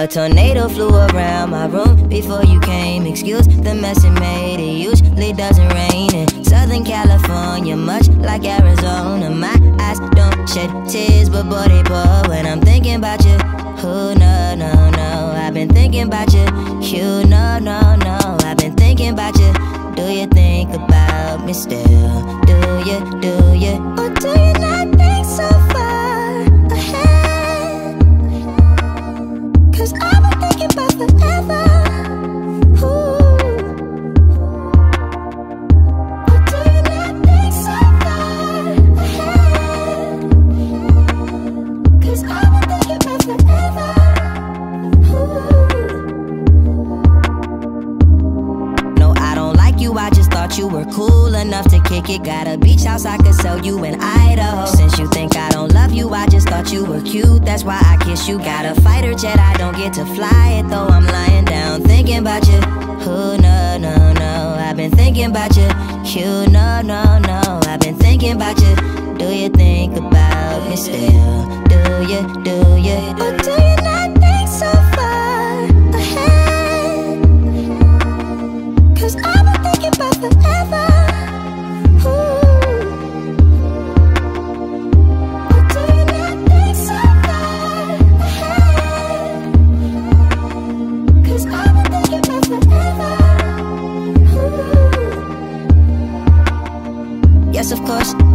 A tornado flew around my room before you came. Excuse the mess it made. It usually doesn't rain in Southern California, much like Arizona. My eyes don't shed tears, but boy they pour when I'm thinking about you. Oh no no no, I've been thinking about you. You no no no, I've been thinking about you. Do you think about me still? Do you do you or do you not think so thought you were cool enough to kick it. Got a beach house, I could sell you in Idaho. Since you think I don't love you, I just thought you were cute. That's why I kiss you. Got a fighter jet, I don't get to fly it, though I'm lying down thinking about you. Who no, no, no, I've been thinking about you. You, no, no, no, I've been thinking about you. Do you think about me still? Do you, do you, or do you not of course.